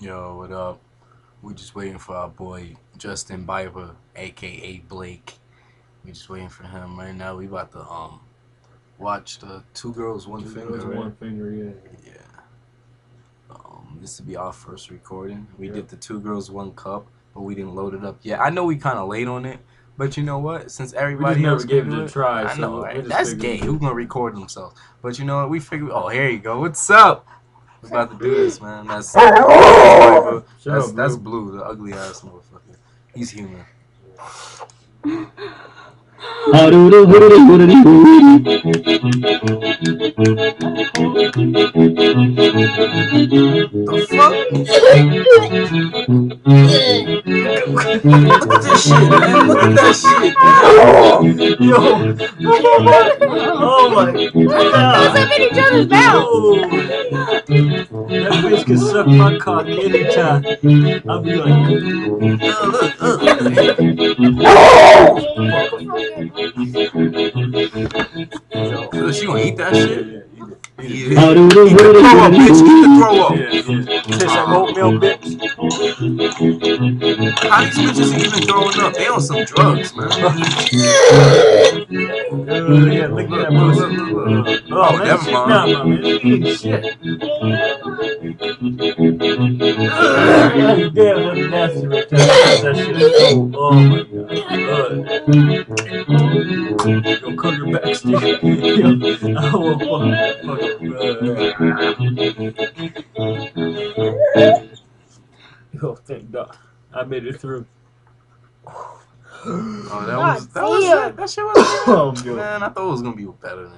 Yo, what up? We just waiting for our boy Justin Bieber, aka Blake. We just waiting for him right now. We about to um watch the Two Girls One Two Finger. girls, right? one finger, yeah. Yeah. Um, this will be our first recording. We Yep. did the Two Girls One Cup, but we didn't load it up yet. I know we kind of late on it, but you know what? Since We everybody else gave it a try. I so know, right? That's gay. Who's gonna record themselves? But you know what? We figured. Oh, here you go. What's up? We're about to do this, man. That's oh! Shut that's, that's Blue. blue, the ugly ass motherfucker. He's human. The fuck? Look at this shit, man. Look at that shit. Yo! oh my god! up in each other's mouth? Oh. That bitch can suck my cock anytime. I'll be like, Uh, look, look. Yo, she gonna eat that shit? Yeah, eat it. Eat it. Eat the throw up, bitch. Eat the throw up. Taste like oatmeal, bitch. How these bitches even throwing up? They on some drugs, man. Uh, yeah, look at that pussy. look, look, look. Oh, Oh, never mind. nah, man, it's eating shit. Damn, that's nasty right there. That shit is cold. Oh my god. Yo, cover your back, Steve. Yo, I will fuck, fuck, Yo, oh, thank God. I made it through. Oh, that God was that was it. That shit was Oh, man. I thought it was gonna be better than.